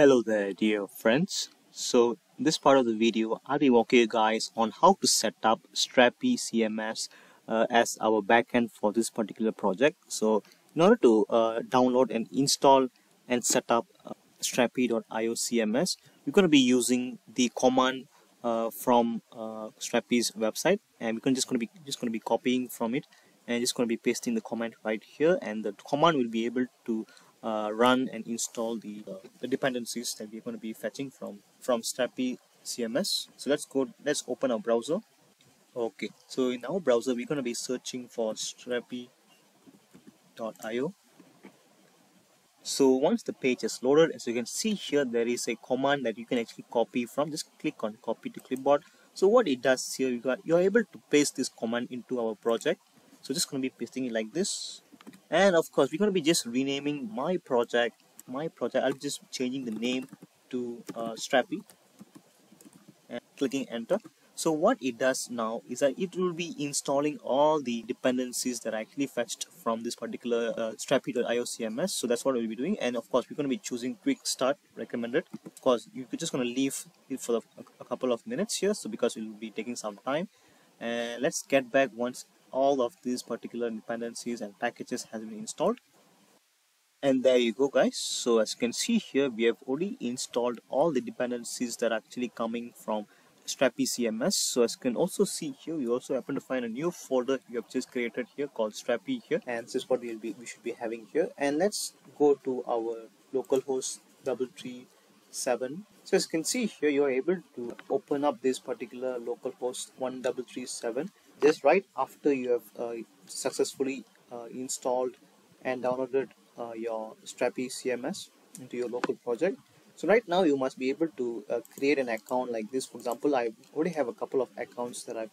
Hello there dear friends. So this part of the video I'll be walking you guys on how to set up Strapi CMS uh, as our backend for this particular project. So in order to uh, download and install and set up uh, Strapi.io CMS we're going to be using the command uh, from uh, Strapi's website and we're just going to be just going to be copying from it and just going to be pasting the command right here and the command will be able to uh, run and install the, uh, the dependencies that we're going to be fetching from from Strapi CMS. So let's go, let's open our browser. Okay, so in our browser, we're going to be searching for strapi.io. So once the page is loaded, as you can see here, there is a command that you can actually copy from. Just click on copy to clipboard. So what it does here, you got, you're able to paste this command into our project. So just going to be pasting it like this and of course we're going to be just renaming my project my project I'll be just changing the name to uh, Strapi and clicking enter so what it does now is that it will be installing all the dependencies that I actually fetched from this particular uh, Strapi.io CMS. So that's what we'll be doing. And of course, we're going to be choosing quick start recommended. Of course, you're just going to leave it for a couple of minutes here. So because it will be taking some time. And let's get back once all of these particular dependencies and packages has been installed. And there you go guys. So as you can see here we have already installed all the dependencies that are actually coming from Strapi CMS so as you can also see here we also happen to find a new folder you have just created here called Strapi here. And this is what we'll be we should be having here. And let's go to our localhost double three seven. So as you can see here you are able to open up this particular localhost one double three seven just right after you have uh, successfully uh, installed and downloaded uh, your Strapi CMS into your local project. So right now you must be able to uh, create an account like this. For example, I already have a couple of accounts that I've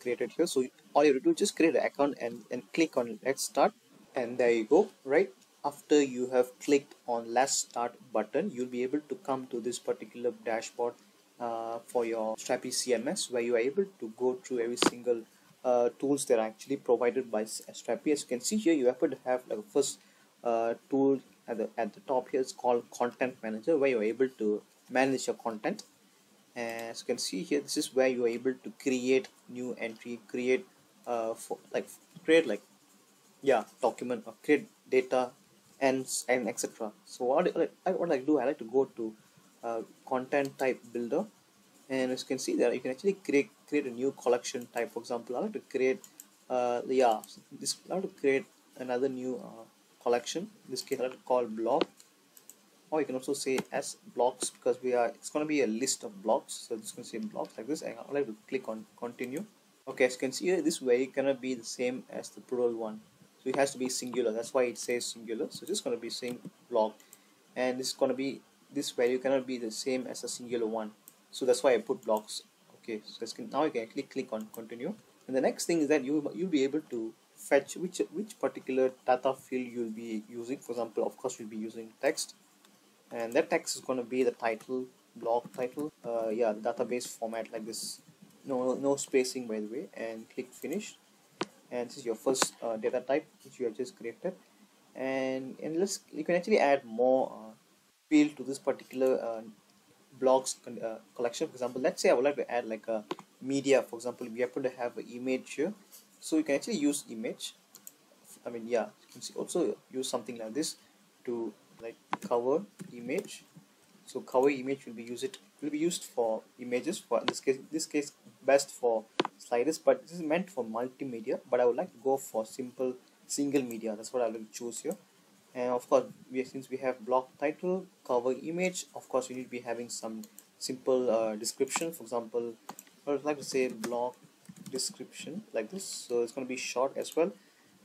created here. So all you have to do is just create an account and, and click on let's start and there you go. Right after you have clicked on let's start button, you'll be able to come to this particular dashboard uh, for your Strapi CMS where you are able to go through every single uh, tools that are actually provided by Strapi. As you can see here, you happen to have like first uh, tool at the at the top here is called Content Manager, where you're able to manage your content. As you can see here, this is where you are able to create new entry, create uh, for like create like yeah document or create data and and etc. So what I, what I do, I like to go to uh, content type builder and as you can see there you can actually create create a new collection type. For example I like to create uh, yeah this I like to create another new uh, collection. In this case I like to call blog or you can also say as blocks because we are it's going to be a list of blocks. So going to say blocks like this. And I like to click on continue. Okay as you can see here this way cannot be the same as the plural one. So it has to be singular. That's why it says singular. So this going to be same block. And this is going to be this value cannot be the same as a singular one so that's why I put blocks okay? So now you can actually click on continue. And the next thing is that you you'll be able to fetch which which particular data field you'll be using. For example of course you'll be using text. And that text is going to be the title block title uh, yeah database format like this. No no spacing by the way. And click finish. And this is your first uh, data type which you have just created. And and let's you can actually add more uh, field to this particular blocks uh, collection. For example let's say I would like to add like a media. For example we happen to have an image here. So you can actually use image. I mean yeah you can see also use something like this to like cover image. So cover image will be used will be used for images. For in this case this case best for sliders but this is meant for multimedia. But I would like to go for simple single media. That's what I will choose here and of course we since we have block title cover image of course we need to be having some simple uh, description. For example I would like to say block description like this. So it's going to be short as well.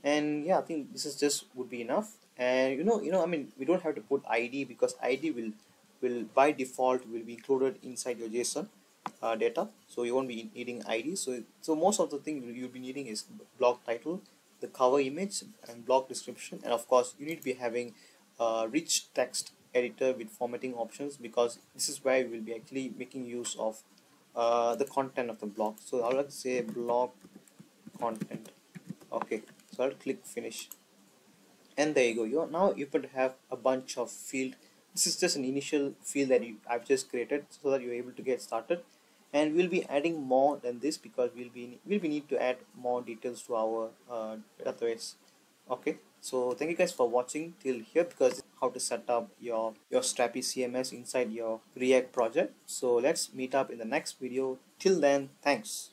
And yeah I think this is just would be enough. And you know you know I mean we don't have to put ID because ID will will by default will be included inside your JSON uh, data. So you won't be needing ID so so most of the thing you'll be needing is block title the cover image and block description. And of course you need to be having a rich text editor with formatting options because this is where we will be actually making use of uh, the content of the block. So I'll like say block content. Okay so I'll click finish. And there you go. You now you could have a bunch of field. This is just an initial field that you, I've just created so that you're able to get started and we'll be adding more than this because we'll be we'll be need to add more details to our uh, database. Okay? So thank you guys for watching till here because how to set up your your strapi cms inside your react project. So let's meet up in the next video. Till then thanks